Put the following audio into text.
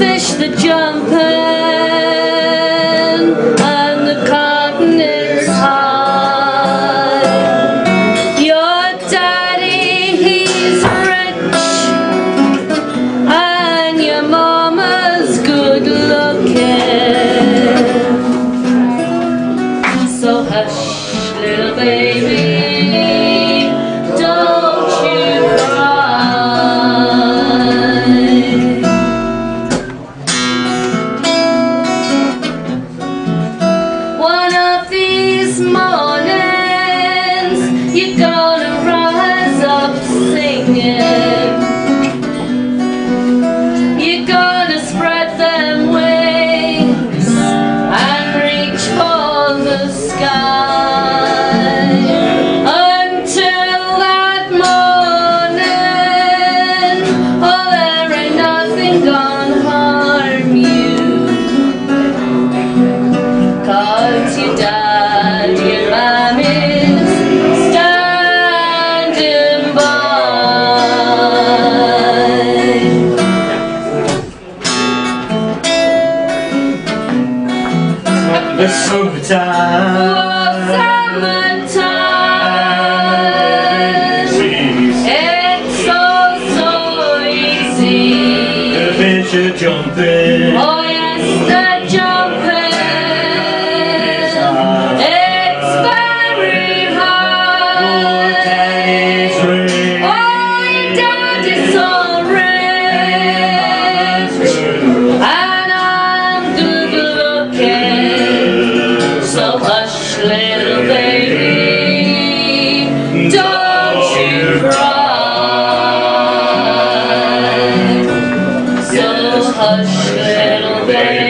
fish the jumper. the summertime. Summertime. It's so, so easy. The fish are jumping. Oh, yes, the jump. hush, little baby.